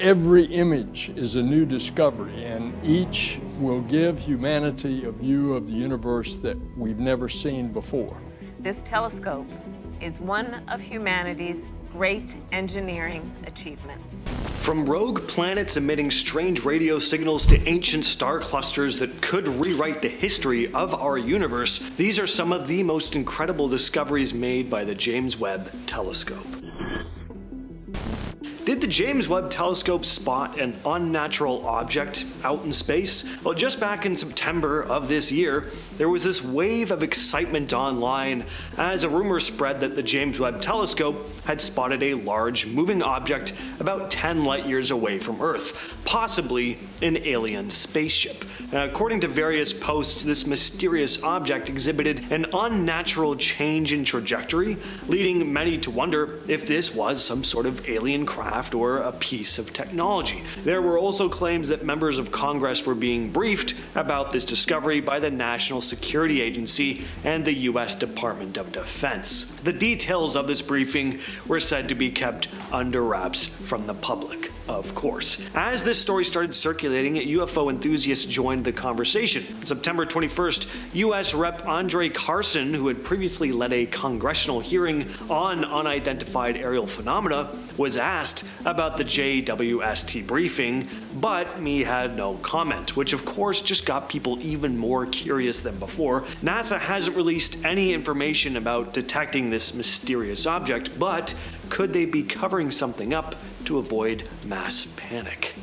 Every image is a new discovery, and each will give humanity a view of the universe that we've never seen before. This telescope is one of humanity's great engineering achievements. From rogue planets emitting strange radio signals to ancient star clusters that could rewrite the history of our universe, these are some of the most incredible discoveries made by the James Webb Telescope. Did the James Webb Telescope spot an unnatural object out in space? Well, just back in September of this year, there was this wave of excitement online as a rumor spread that the James Webb Telescope had spotted a large moving object about 10 light years away from Earth, possibly an alien spaceship. Now, according to various posts, this mysterious object exhibited an unnatural change in trajectory, leading many to wonder if this was some sort of alien craft craft or a piece of technology. There were also claims that members of Congress were being briefed about this discovery by the National Security Agency and the US Department of Defense. The details of this briefing were said to be kept under wraps from the public, of course. As this story started circulating, UFO enthusiasts joined the conversation. On September 21st, US Rep. Andre Carson, who had previously led a congressional hearing on unidentified aerial phenomena, was asked about the JWST briefing, but me had no comment, which of course just got people even more curious than before. NASA hasn't released any information about detecting this mysterious object, but could they be covering something up to avoid mass panic?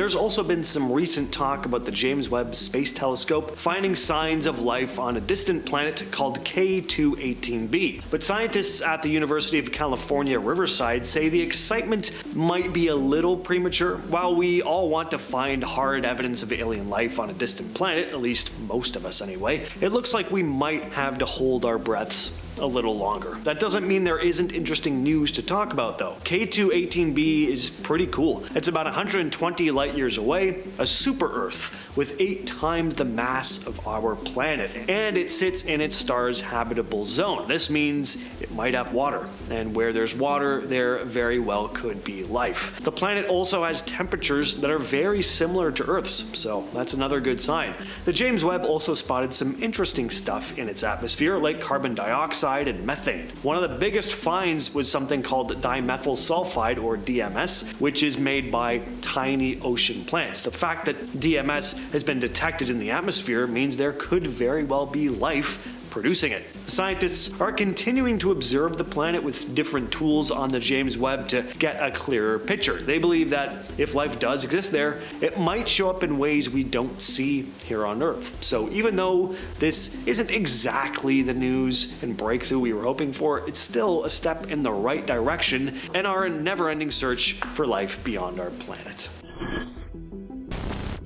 There's also been some recent talk about the James Webb Space Telescope finding signs of life on a distant planet called K2-18b. But scientists at the University of California, Riverside say the excitement might be a little premature. While we all want to find hard evidence of alien life on a distant planet, at least most of us anyway, it looks like we might have to hold our breaths a little longer. That doesn't mean there isn't interesting news to talk about though. K2-18b is pretty cool. It's about 120 light years away, a super Earth with eight times the mass of our planet, and it sits in its star's habitable zone. This means might have water, and where there's water, there very well could be life. The planet also has temperatures that are very similar to Earth's, so that's another good sign. The James Webb also spotted some interesting stuff in its atmosphere, like carbon dioxide and methane. One of the biggest finds was something called dimethyl sulfide or DMS, which is made by tiny ocean plants. The fact that DMS has been detected in the atmosphere means there could very well be life producing it. Scientists are continuing to observe the planet with different tools on the James Webb to get a clearer picture. They believe that if life does exist there, it might show up in ways we don't see here on Earth. So even though this isn't exactly the news and breakthrough we were hoping for, it's still a step in the right direction in our never-ending search for life beyond our planet.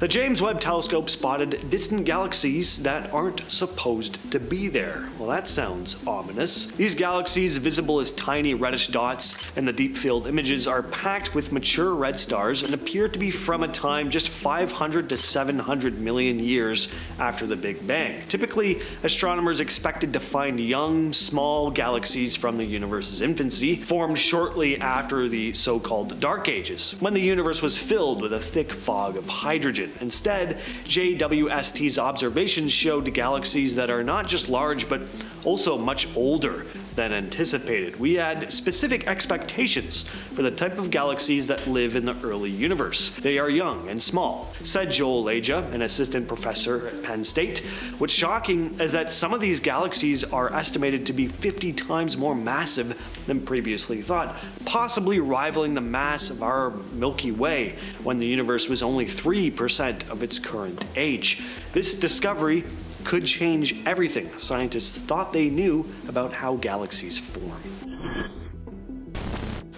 The James Webb Telescope spotted distant galaxies that aren't supposed to be there. Well, that sounds ominous. These galaxies, visible as tiny reddish dots in the deep field images, are packed with mature red stars and appear to be from a time just 500 to 700 million years after the Big Bang. Typically, astronomers expected to find young, small galaxies from the universe's infancy, formed shortly after the so-called Dark Ages, when the universe was filled with a thick fog of hydrogen. Instead, JWST's observations showed galaxies that are not just large but also much older than anticipated. We had specific expectations for the type of galaxies that live in the early universe. They are young and small, said Joel Leja, an assistant professor at Penn State. What's shocking is that some of these galaxies are estimated to be 50 times more massive than previously thought, possibly rivaling the mass of our Milky Way when the universe was only 3% of its current age. This discovery could change everything scientists thought they knew about how galaxies form.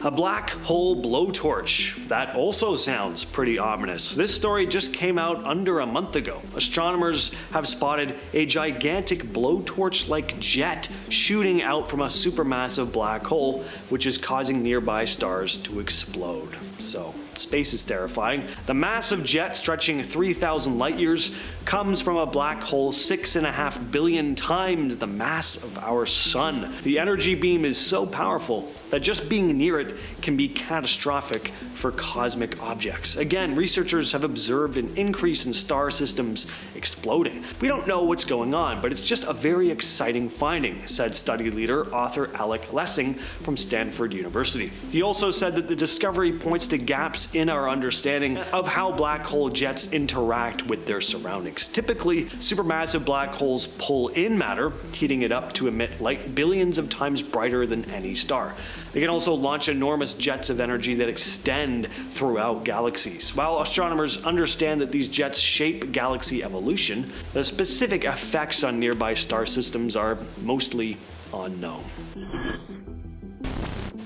A black hole blowtorch. That also sounds pretty ominous. This story just came out under a month ago. Astronomers have spotted a gigantic blowtorch-like jet shooting out from a supermassive black hole, which is causing nearby stars to explode. So, space is terrifying. The massive jet stretching 3,000 light years comes from a black hole six and a half billion times the mass of our sun. The energy beam is so powerful that just being near it it can be catastrophic for cosmic objects. Again, researchers have observed an increase in star systems exploding. We don't know what's going on, but it's just a very exciting finding, said study leader author Alec Lessing from Stanford University. He also said that the discovery points to gaps in our understanding of how black hole jets interact with their surroundings. Typically, supermassive black holes pull in matter, heating it up to emit light billions of times brighter than any star. They can also launch enormous jets of energy that extend throughout galaxies. While astronomers understand that these jets shape galaxy evolution, the specific effects on nearby star systems are mostly unknown.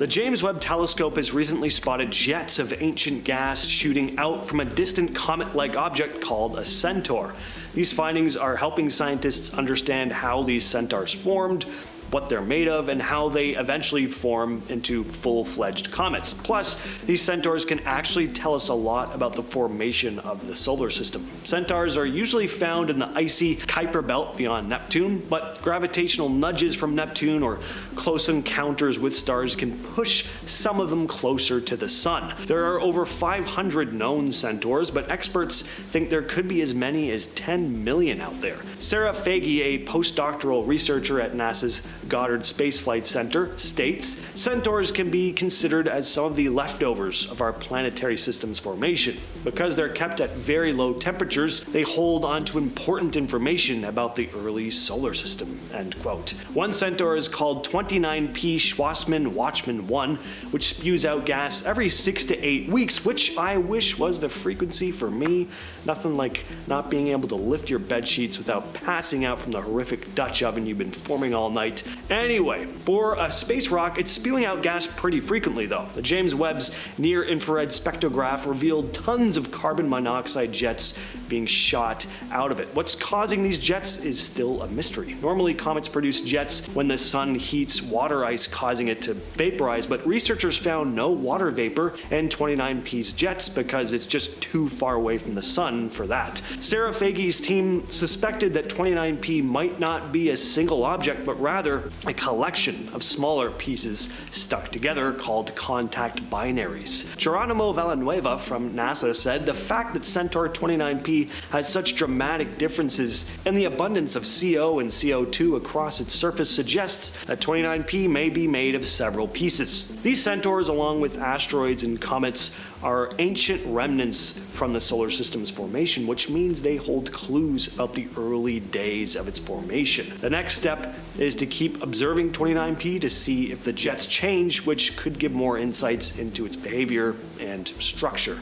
The James Webb Telescope has recently spotted jets of ancient gas shooting out from a distant comet like object called a centaur. These findings are helping scientists understand how these centaurs formed, what they're made of, and how they eventually form into full-fledged comets. Plus, these centaurs can actually tell us a lot about the formation of the solar system. Centaurs are usually found in the icy Kuiper belt beyond Neptune, but gravitational nudges from Neptune or close encounters with stars can push some of them closer to the sun. There are over 500 known centaurs, but experts think there could be as many as 10 million out there. Sara Faggi, a postdoctoral researcher at NASA's Goddard Space Flight Center, states centaurs can be considered as some of the leftovers of our planetary system's formation. Because they're kept at very low temperatures, they hold onto important information about the early solar system. End quote. One centaur is called 29P Schwassmann Wachmann 1, which spews out gas every six to eight weeks, which I wish was the frequency for me. Nothing like not being able to lift your bed sheets without passing out from the horrific Dutch oven you've been forming all night Anyway, for a space rock, it's spewing out gas pretty frequently though. The James Webb's near infrared spectrograph revealed tons of carbon monoxide jets being shot out of it. What's causing these jets is still a mystery. Normally, comets produce jets when the sun heats water ice, causing it to vaporize, but researchers found no water vapor and 29P's jets because it's just too far away from the sun for that. Sara Faggi's team suspected that 29P might not be a single object, but rather a collection of smaller pieces stuck together called contact binaries. Geronimo Villanueva from NASA said the fact that Centaur 29P has such dramatic differences in the abundance of CO and CO2 across its surface suggests that 29P may be made of several pieces. These centaurs, along with asteroids and comets, are ancient remnants from the solar system's formation, which means they hold clues about the early days of its formation. The next step is to keep observing 29P to see if the jets change, which could give more insights into its behavior and structure.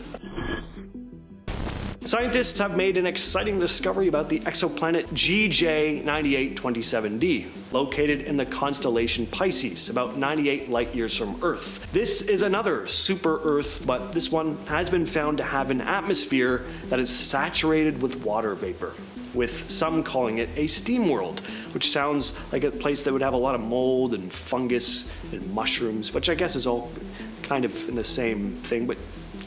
Scientists have made an exciting discovery about the exoplanet GJ9827d, located in the constellation Pisces, about 98 light years from Earth. This is another super Earth, but this one has been found to have an atmosphere that is saturated with water vapor with some calling it a steam world, which sounds like a place that would have a lot of mold and fungus and mushrooms, which I guess is all kind of in the same thing, but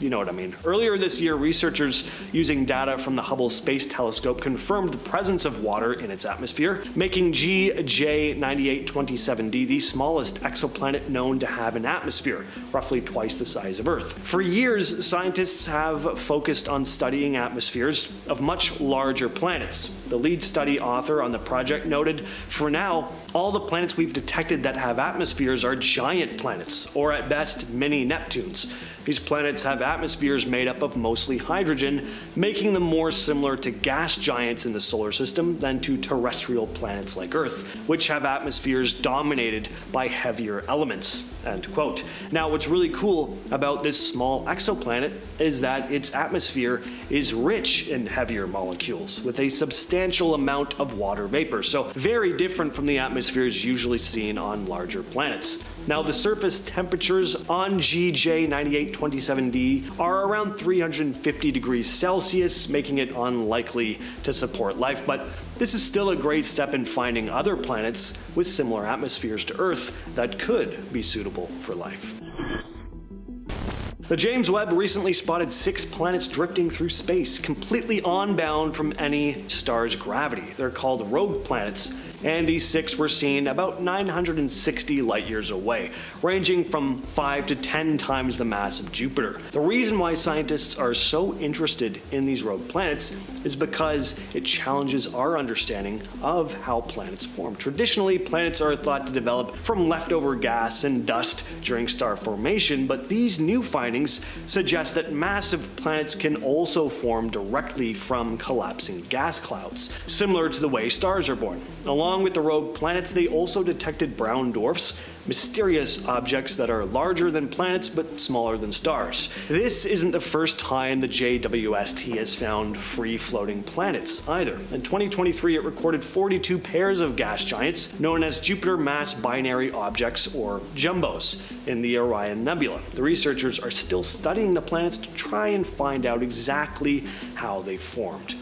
you know what I mean. Earlier this year, researchers using data from the Hubble Space Telescope confirmed the presence of water in its atmosphere, making GJ9827d the smallest exoplanet known to have an atmosphere, roughly twice the size of Earth. For years, scientists have focused on studying atmospheres of much larger planets. The lead study author on the project noted, for now, all the planets we've detected that have atmospheres are giant planets, or at best, mini Neptunes. These planets have atmospheres made up of mostly hydrogen, making them more similar to gas giants in the solar system than to terrestrial planets like Earth, which have atmospheres dominated by heavier elements. End quote. Now, what's really cool about this small exoplanet is that its atmosphere is rich in heavier molecules with a substantial amount of water vapor, so very different from the atmospheres usually seen on larger planets. Now, the surface temperatures on GJ9827d are around 350 degrees Celsius, making it unlikely to support life, but this is still a great step in finding other planets with similar atmospheres to Earth that could be suitable for life. The James Webb recently spotted six planets drifting through space, completely unbound from any star's gravity. They're called rogue planets and these six were seen about 960 light years away, ranging from 5 to 10 times the mass of Jupiter. The reason why scientists are so interested in these rogue planets is because it challenges our understanding of how planets form. Traditionally, planets are thought to develop from leftover gas and dust during star formation, but these new findings suggest that massive planets can also form directly from collapsing gas clouds, similar to the way stars are born. Along with the rogue planets, they also detected brown dwarfs, mysterious objects that are larger than planets but smaller than stars. This isn't the first time the JWST has found free floating planets either. In 2023, it recorded 42 pairs of gas giants known as Jupiter mass binary objects or JUMBOs in the Orion Nebula. The researchers are still studying the planets to try and find out exactly how they formed.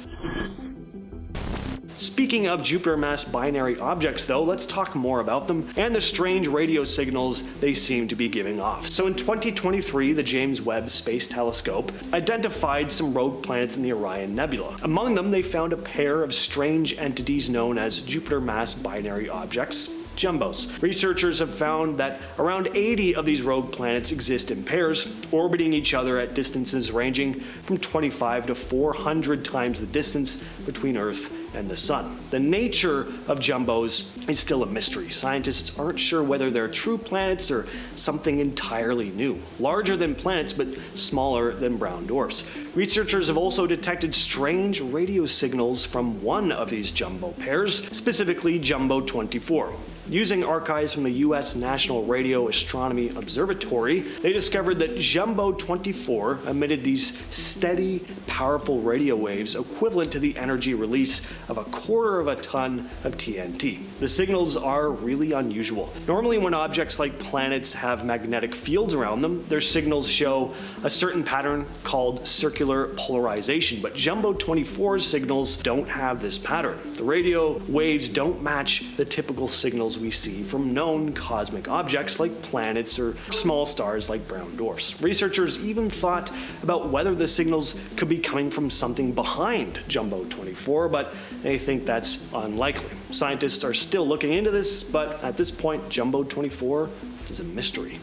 Speaking of Jupiter mass binary objects though, let's talk more about them and the strange radio signals they seem to be giving off. So in 2023, the James Webb Space Telescope identified some rogue planets in the Orion Nebula. Among them, they found a pair of strange entities known as Jupiter mass binary objects, jumbos. Researchers have found that around 80 of these rogue planets exist in pairs, orbiting each other at distances ranging from 25 to 400 times the distance between Earth and the Sun. The nature of jumbos is still a mystery. Scientists aren't sure whether they're true planets or something entirely new. Larger than planets, but smaller than brown dwarfs. Researchers have also detected strange radio signals from one of these jumbo pairs, specifically Jumbo 24. Using archives from the U.S. National Radio Astronomy Observatory, they discovered that Jumbo 24 emitted these steady, powerful radio waves equivalent to the energy release of a quarter of a ton of TNT. The signals are really unusual. Normally, when objects like planets have magnetic fields around them, their signals show a certain pattern called circular polarization, but Jumbo 24's signals don't have this pattern. The radio waves don't match the typical signals we see from known cosmic objects like planets or small stars like brown dwarfs. Researchers even thought about whether the signals could be coming from something behind Jumbo 24, but they think that's unlikely. Scientists are still looking into this, but at this point, Jumbo 24 is a mystery.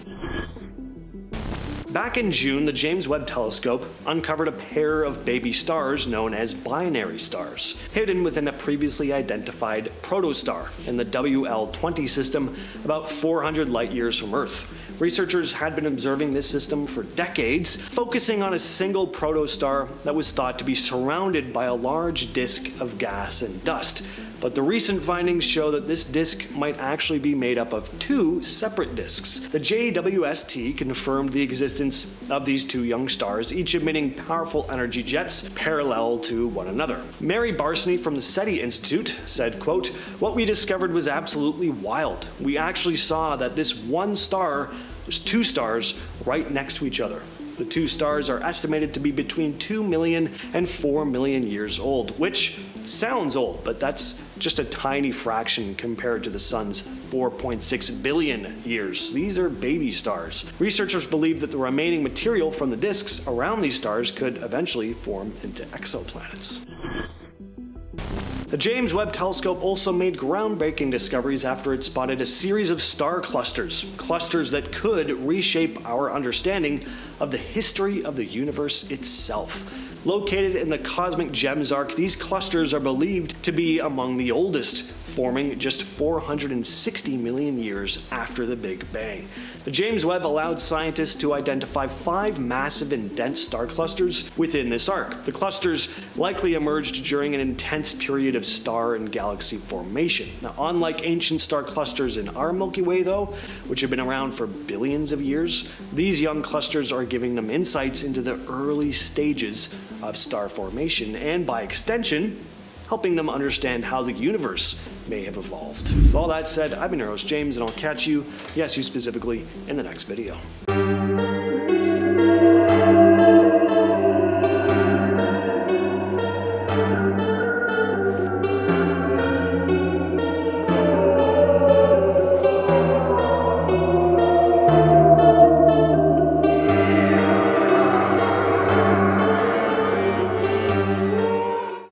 Back in June, the James Webb Telescope uncovered a pair of baby stars known as binary stars, hidden within a previously identified protostar in the WL20 system about 400 light years from Earth. Researchers had been observing this system for decades, focusing on a single protostar that was thought to be surrounded by a large disk of gas and dust. But the recent findings show that this disk might actually be made up of two separate disks. The JWST confirmed the existence of these two young stars, each emitting powerful energy jets parallel to one another. Mary Barsony from the SETI Institute said, quote, What we discovered was absolutely wild. We actually saw that this one star was two stars right next to each other. The two stars are estimated to be between 2 million and 4 million years old, which sounds old, but that's just a tiny fraction compared to the sun's 4.6 billion years. These are baby stars. Researchers believe that the remaining material from the disks around these stars could eventually form into exoplanets. The James Webb Telescope also made groundbreaking discoveries after it spotted a series of star clusters, clusters that could reshape our understanding of the history of the universe itself. Located in the cosmic gems arc, these clusters are believed to be among the oldest, forming just 460 million years after the Big Bang. The James Webb allowed scientists to identify five massive and dense star clusters within this arc. The clusters likely emerged during an intense period of star and galaxy formation. Now, unlike ancient star clusters in our Milky Way, though, which have been around for billions of years, these young clusters are giving them insights into the early stages of star formation and, by extension, helping them understand how the universe may have evolved. With all that said, I've been your host, James, and I'll catch you, yes, you specifically, in the next video.